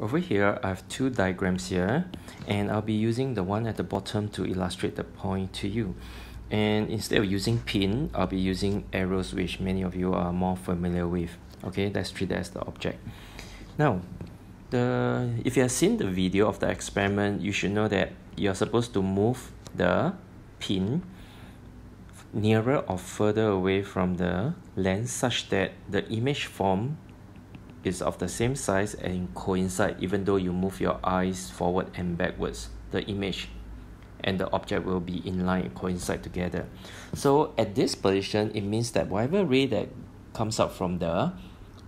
Over here, I have two diagrams here, and I'll be using the one at the bottom to illustrate the point to you. And instead of using pin, I'll be using arrows, which many of you are more familiar with. Okay, let's treat that as the object. Now, the if you have seen the video of the experiment, you should know that you're supposed to move the pin nearer or further away from the lens such that the image form is of the same size and coincide even though you move your eyes forward and backwards. The image and the object will be in line coincide together. So at this position it means that whatever ray that comes out from the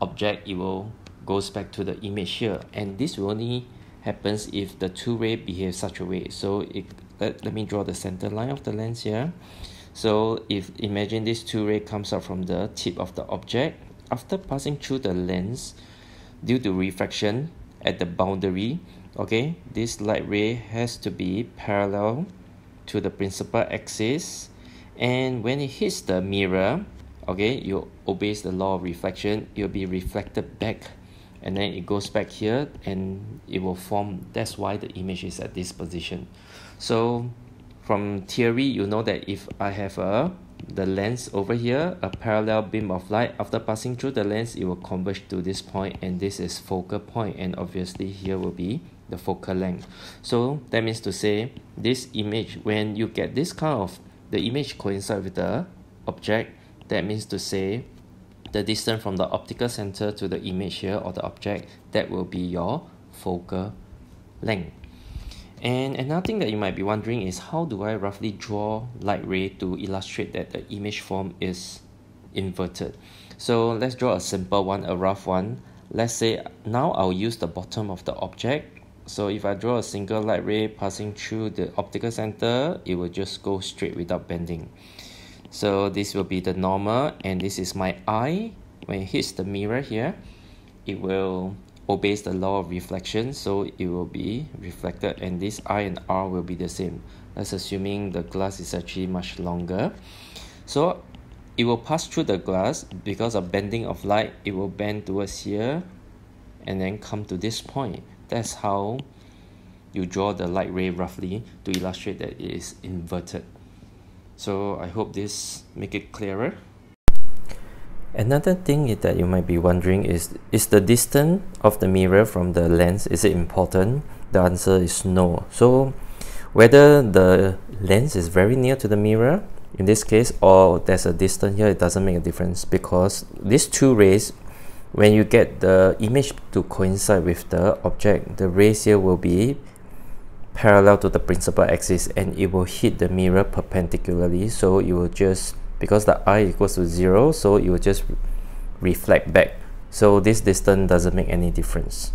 object it will goes back to the image here. And this will only happens if the two ray behave such a way. So it let, let me draw the center line of the lens here. So if imagine this two ray comes out from the tip of the object. After passing through the lens due to refraction at the boundary okay? This light ray has to be parallel to the principal axis. And when it hits the mirror okay you obeys the law of reflection it will be reflected back. And then it goes back here and it will form that's why the image is at this position. So from theory you know that if I have a the lens over here a parallel beam of light. After passing through the lens it will converge to this point and this is focal point and obviously here will be the focal length. So that means to say this image when you get this kind of the image coincide with the object that means to say the distance from the optical center to the image here or the object that will be your focal length and another thing that you might be wondering is how do I roughly draw light ray to illustrate that the image form is inverted. So let's draw a simple one, a rough one. Let's say now I'll use the bottom of the object. So if I draw a single light ray passing through the optical center, it will just go straight without bending. So this will be the normal and this is my eye. When it hits the mirror here, it will obeys the law of reflection so it will be reflected and this I and R will be the same that's assuming the glass is actually much longer. So it will pass through the glass. Because of bending of light it will bend towards here and then come to this point. That's how you draw the light ray roughly to illustrate that it is inverted. So I hope this make it clearer Another thing that you might be wondering is, is the distance of the mirror from the lens, is it important? The answer is no. So whether the lens is very near to the mirror, in this case, or there's a distance here, it doesn't make a difference because these two rays, when you get the image to coincide with the object, the rays here will be parallel to the principal axis and it will hit the mirror perpendicularly so it will just because the i equals to 0 so it will just reflect back. So this distance doesn't make any difference